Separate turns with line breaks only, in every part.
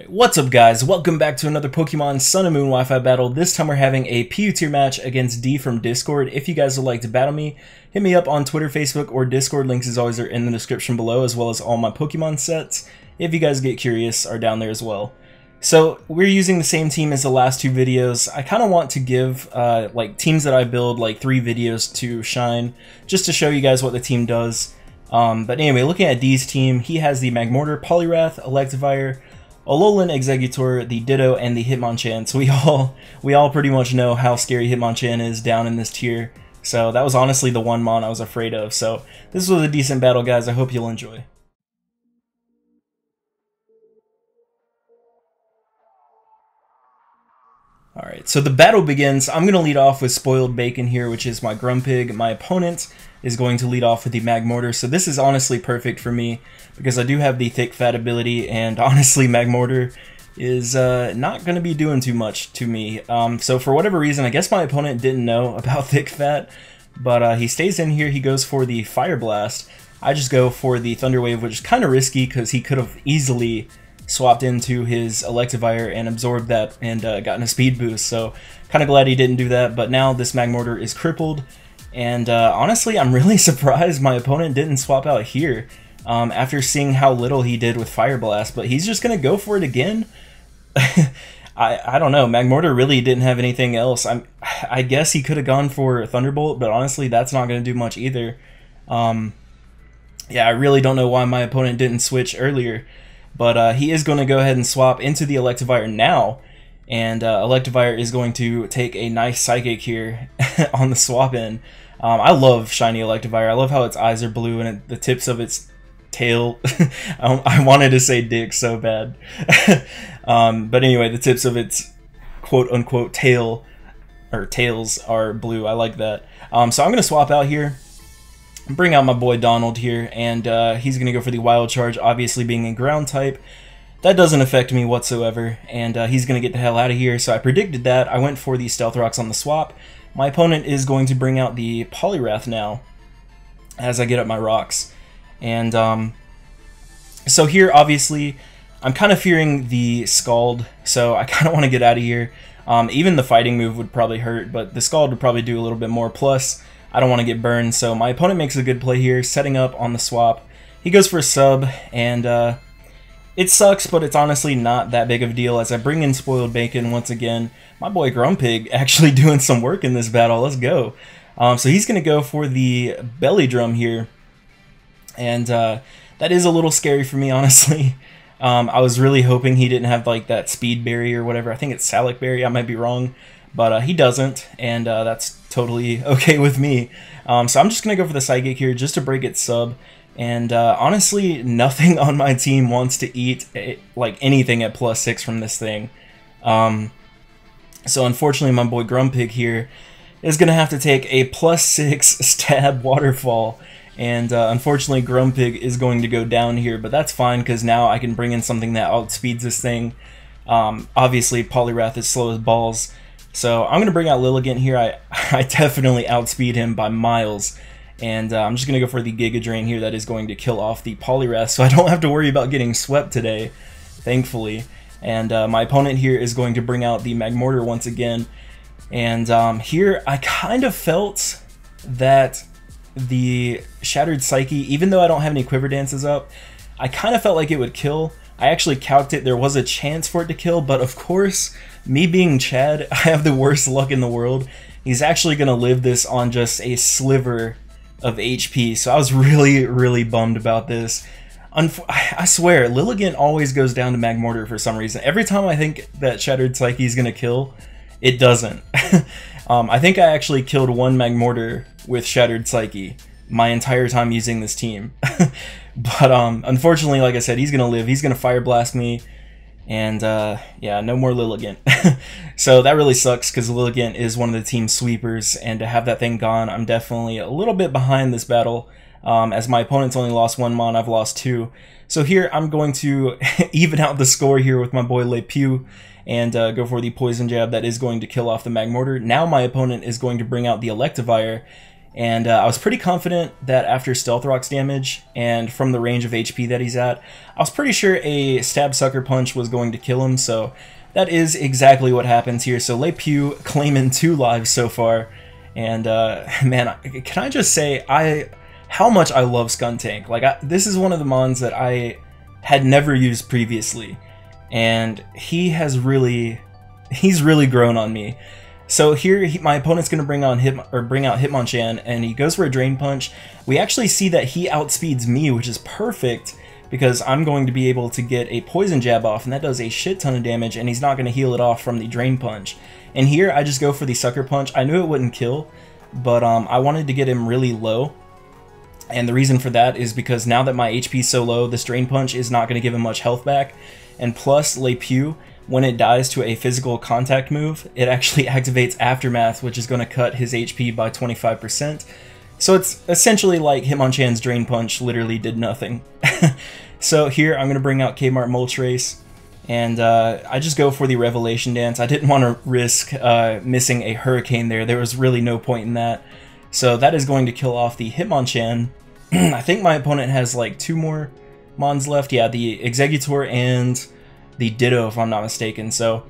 Alright, what's up guys? Welcome back to another Pokemon Sun and Moon Wi-Fi battle. This time we're having a PU tier match against D from Discord. If you guys would like to battle me, hit me up on Twitter, Facebook, or Discord. Links as always are in the description below, as well as all my Pokemon sets. If you guys get curious, are down there as well. So we're using the same team as the last two videos. I kind of want to give uh, like teams that I build like three videos to shine, just to show you guys what the team does. Um, but anyway, looking at D's team, he has the Magmortar, Poliwrath, Electivire, Alolan Exeggutor, the Ditto, and the Hitmonchan. So we all we all pretty much know how scary Hitmonchan is down in this tier. So that was honestly the one mon I was afraid of. So this was a decent battle, guys. I hope you'll enjoy. Alright, so the battle begins. I'm going to lead off with Spoiled Bacon here, which is my Grumpig. My opponent is going to lead off with the Magmortar. so this is honestly perfect for me because I do have the Thick Fat ability, and honestly Magmortar is uh, not going to be doing too much to me. Um, so for whatever reason, I guess my opponent didn't know about Thick Fat, but uh, he stays in here, he goes for the Fire Blast. I just go for the Thunder Wave, which is kind of risky because he could have easily swapped into his Electivire and absorbed that and uh, gotten a speed boost. So kind of glad he didn't do that. But now this Magmortar is crippled. And uh, honestly, I'm really surprised my opponent didn't swap out here um, after seeing how little he did with Fire Blast. But he's just going to go for it again. I, I don't know. Magmortar really didn't have anything else. I'm, I guess he could have gone for Thunderbolt, but honestly, that's not going to do much either. Um, yeah, I really don't know why my opponent didn't switch earlier. But uh, he is going to go ahead and swap into the Electivire now. And uh, Electivire is going to take a nice Psychic here on the swap in. Um, I love shiny Electivire. I love how its eyes are blue and it, the tips of its tail. I, I, wanted to say dick so bad. um, but anyway, the tips of its quote unquote tail or tails are blue. I like that. Um, so I'm going to swap out here bring out my boy Donald here, and uh, he's going to go for the Wild Charge, obviously being a ground type. That doesn't affect me whatsoever, and uh, he's going to get the hell out of here, so I predicted that. I went for the Stealth Rocks on the swap. My opponent is going to bring out the Poliwrath now, as I get up my rocks. And um, so here, obviously, I'm kind of fearing the Scald, so I kind of want to get out of here. Um, even the fighting move would probably hurt, but the Scald would probably do a little bit more. Plus, I don't want to get burned, so my opponent makes a good play here, setting up on the swap. He goes for a sub, and uh, it sucks, but it's honestly not that big of a deal as I bring in Spoiled Bacon once again. My boy Grumpig actually doing some work in this battle. Let's go. Um, so he's going to go for the Belly Drum here, and uh, that is a little scary for me, honestly. Um, I was really hoping he didn't have like that Speed Berry or whatever. I think it's Salac Berry. I might be wrong but uh, he doesn't, and uh, that's totally okay with me. Um, so I'm just gonna go for the Psychic here just to break its sub. And uh, honestly, nothing on my team wants to eat eh, like anything at plus six from this thing. Um, so unfortunately, my boy Grumpig here is gonna have to take a plus six stab waterfall. And uh, unfortunately, Grumpig is going to go down here, but that's fine because now I can bring in something that outspeeds this thing. Um, obviously, Poliwrath is slow as balls, so I'm going to bring out Lilligant here. I, I definitely outspeed him by miles. And uh, I'm just going to go for the Giga Drain here that is going to kill off the Poliwrath. So I don't have to worry about getting swept today, thankfully. And uh, my opponent here is going to bring out the Magmortar once again. And um, here I kind of felt that the Shattered Psyche, even though I don't have any Quiver Dances up, I kind of felt like it would kill. I actually calced it. There was a chance for it to kill, but of course, me being Chad, I have the worst luck in the world. He's actually going to live this on just a sliver of HP, so I was really, really bummed about this. Unf I swear, Lilligant always goes down to Magmortar for some reason. Every time I think that Shattered Psyche is going to kill, it doesn't. um, I think I actually killed one Magmortar with Shattered Psyche my entire time using this team. but um, unfortunately, like I said, he's going to live. He's going to Fire Blast me. And uh, yeah, no more Lilligant. so that really sucks because Lilligant is one of the team sweepers, and to have that thing gone, I'm definitely a little bit behind this battle. Um, as my opponent's only lost one mon, I've lost two. So here I'm going to even out the score here with my boy Le Pew and uh, go for the poison jab that is going to kill off the Magmortar. Now my opponent is going to bring out the Electivire And uh, I was pretty confident that after Stealth Rock's damage and from the range of HP that he's at, I was pretty sure a Stab Sucker Punch was going to kill him. So that is exactly what happens here. So Le Pew claiming two lives so far. And uh, man, can I just say, I how much I love Skuntank. Like I, this is one of the mons that I had never used previously, and he has really, he's really grown on me. So here, he, my opponent's going to bring on hit or bring out Hitmonchan, and he goes for a Drain Punch. We actually see that he outspeeds me, which is perfect because I'm going to be able to get a Poison Jab off, and that does a shit ton of damage, and he's not going to heal it off from the Drain Punch. And here, I just go for the Sucker Punch. I knew it wouldn't kill, but um, I wanted to get him really low, and the reason for that is because now that my HP is so low, this Drain Punch is not going to give him much health back. And plus, Le Pew, when it dies to a physical contact move, it actually activates Aftermath, which is going to cut his HP by 25%. So it's essentially like Hitmonchan's Drain Punch literally did nothing. so here, I'm going to bring out Kmart Moltres. And uh, I just go for the Revelation Dance. I didn't want to risk uh, missing a Hurricane there. There was really no point in that. So that is going to kill off the Hitmonchan. I think my opponent has like two more Mons left. Yeah, the Exeggutor and the Ditto, if I'm not mistaken. So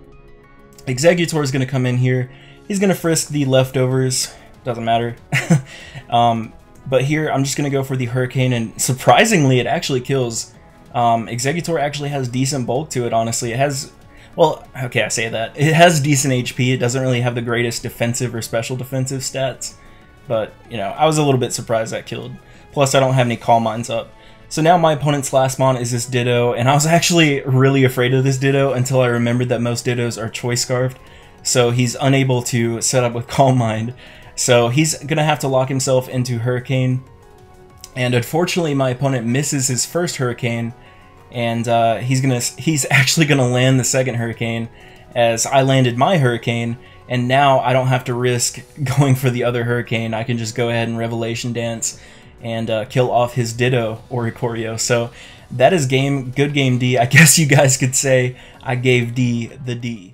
Exeggutor is going to come in here. He's going to frisk the leftovers. Doesn't matter. um, but here, I'm just going to go for the Hurricane, and surprisingly, it actually kills. Um, Exeggutor actually has decent bulk to it, honestly. It has, well, okay, I say that. It has decent HP. It doesn't really have the greatest defensive or special defensive stats. But, you know, I was a little bit surprised that killed. Plus, I don't have any Calm Minds up. So now my opponent's last mon is this Ditto, and I was actually really afraid of this Ditto until I remembered that most Dittos are Choice Scarfed, so he's unable to set up with Calm Mind. So he's gonna have to lock himself into Hurricane, and unfortunately my opponent misses his first Hurricane, and uh, he's gonna he's actually gonna land the second Hurricane, as I landed my Hurricane, and now I don't have to risk going for the other Hurricane. I can just go ahead and Revelation Dance and uh, kill off his Ditto Oricorio. So that is game, good game D. I guess you guys could say I gave D the D.